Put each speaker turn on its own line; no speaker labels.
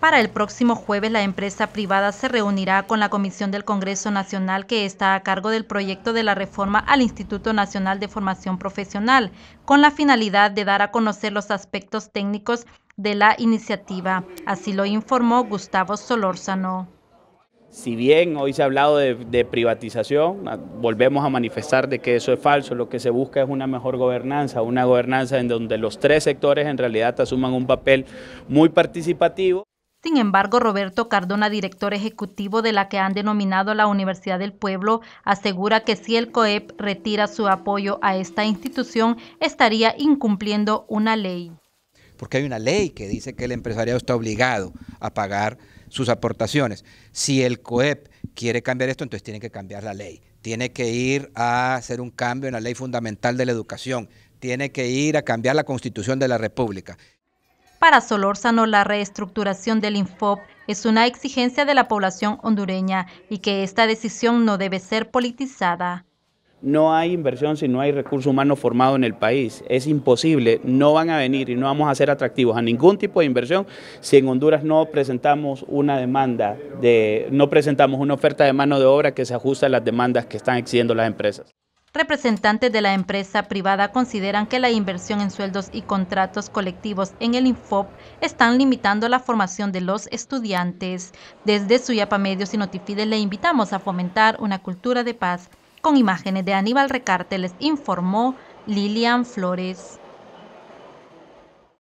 Para el próximo jueves, la empresa privada se reunirá con la Comisión del Congreso Nacional que está a cargo del proyecto de la reforma al Instituto Nacional de Formación Profesional, con la finalidad de dar a conocer los aspectos técnicos de la iniciativa. Así lo informó Gustavo Solórzano.
Si bien hoy se ha hablado de, privatización, volvemos a manifestar de que eso es falso, lo que se busca es una mejor gobernanza, una gobernanza en donde los tres sectores en realidad asuman un papel muy participativo.
Sin embargo, Roberto Cardona, director ejecutivo de la que han denominado la Universidad del Pueblo, asegura que si el COEP retira su apoyo a esta institución, estaría incumpliendo una ley.
Porque hay una ley que dice que el empresariado está obligado a pagar sus aportaciones. Si el COEP quiere cambiar esto, entonces tiene que cambiar la ley. Tiene que ir a hacer un cambio en la ley fundamental de la educación. Tiene que ir a cambiar la constitución de la República.
Para Solórzano, la reestructuración del Infop es una exigencia de la población hondureña y que esta decisión no debe ser politizada.
No hay inversión si no hay recurso humano formado en el país. Es imposible, no van a venir y no vamos a ser atractivos a ningún tipo de inversión si en Honduras no presentamos una demanda, de, no presentamos una oferta de mano de obra que se ajuste a las demandas que están exigiendo las empresas.
Representantes de la empresa privada consideran que la inversión en sueldos y contratos colectivos en el Infop están limitando la formación de los estudiantes. Desde Suyapa Medios y Notifide le invitamos a fomentar una cultura de paz. Con imágenes de Aníbal Recarte les informó Lilian Flores.